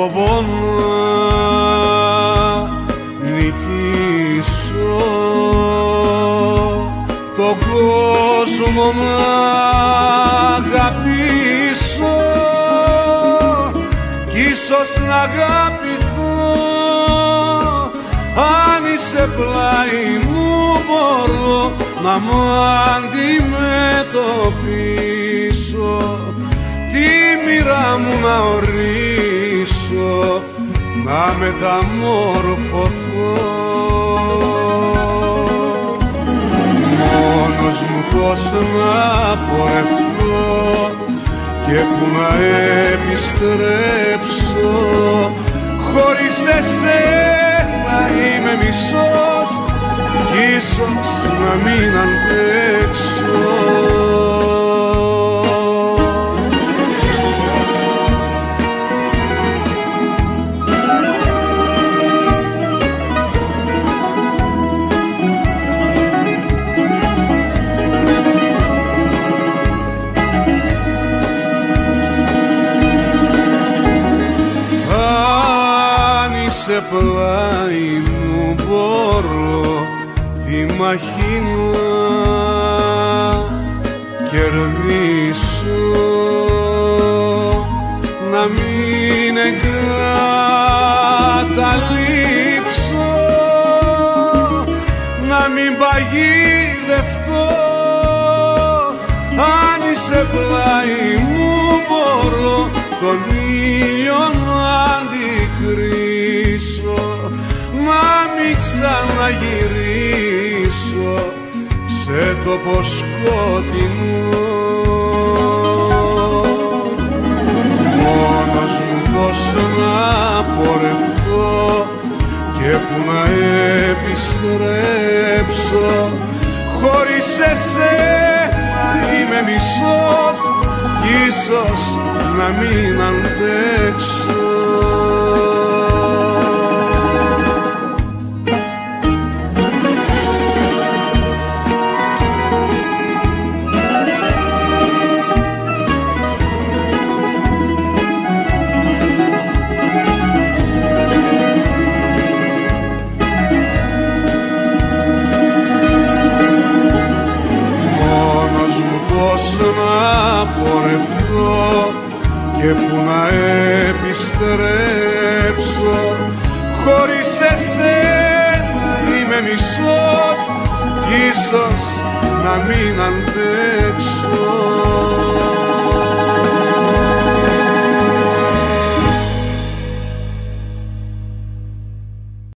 φοβόμουν νικήσω. Το κόσμο να αγαπήσω. Κι ίσως να αγαπηθώ αν είσαι πλάι μου μπορώ να μ' αντιμετωπίσω. Να μεταμορφωθώ μόνος μου πως να πορευτώ και που να επιστρέψω. Χωρίς εσένα είμαι μισός κι ίσως να μην αντέξω πλάι μου μπορώ τη μαχή να κερδίσω. Να μην εγκαταλείψω να μην παγίδευτώ αν είσαι πλάι μου μπορώ τον ήλιο να αντικρίσω να μην ξαναγυρίσω σε τόπο σκοτεινό Μόνος μου πως να πορευτώ και που να επιστρέψω χωρίς εσένα είμαι μισός κι ίσως να μην αντέξω πορευτώ και που να επιστρέψω. Χωρίς εσένα είμαι μισός ίσως να μην αντέξω